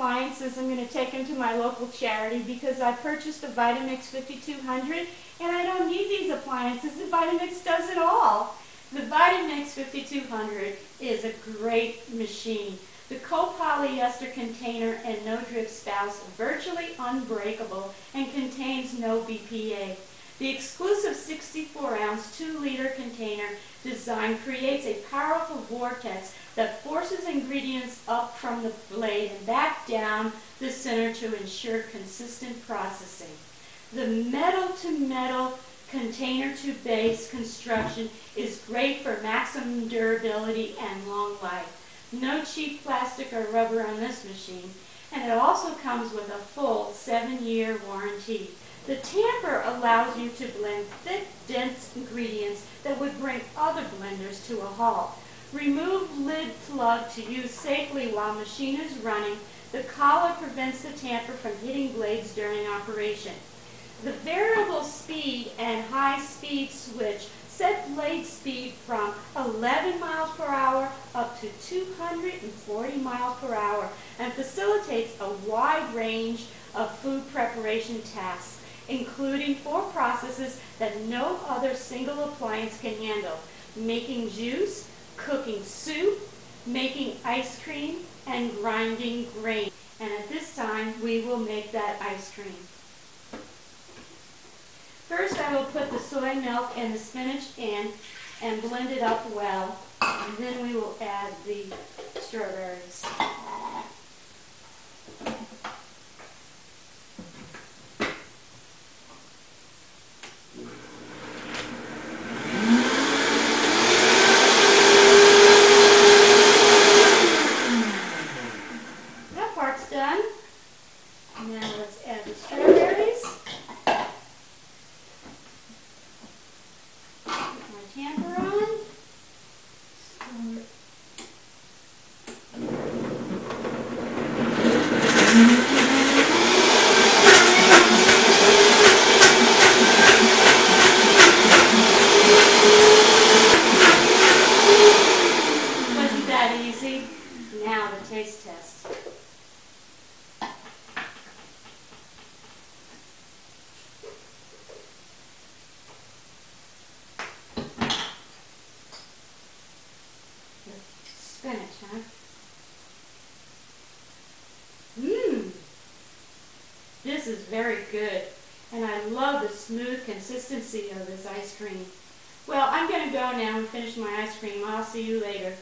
appliances. I'm going to take them to my local charity because I purchased the Vitamix 5200 and I don't need these appliances. The Vitamix does it all. The Vitamix 5200 is a great machine. The copolyester container and no drip spouse are virtually unbreakable and contains no BPA. The exclusive 64-ounce 2-liter container design creates a powerful vortex that forces ingredients up from the blade and back down the center to ensure consistent processing. The metal-to-metal container to base construction is great for maximum durability and long life. No cheap plastic or rubber on this machine, and it also comes with a full seven-year warranty. The tamper allows you to blend thick, dense ingredients that would bring other blenders to a halt. Remove lid plug to use safely while machine is running. The collar prevents the tamper from hitting blades during operation. The variable speed and high speed switch set blade speed from 11 miles per hour up to 240 miles per hour and facilitates a wide range of food preparation tasks, including four processes that no other single appliance can handle, making juice, cooking soup, making ice cream, and grinding grain. And at this time, we will make that ice cream. First, I will put the soy milk and the spinach in and blend it up well. And then we will add the strawberries. That part's done. Now let's add the strawberries. Put my tamper on. Wasn't that easy? Now the taste test. Spinach, huh? Mmm. This is very good. And I love the smooth consistency of this ice cream. Well, I'm going to go now and finish my ice cream. I'll see you later.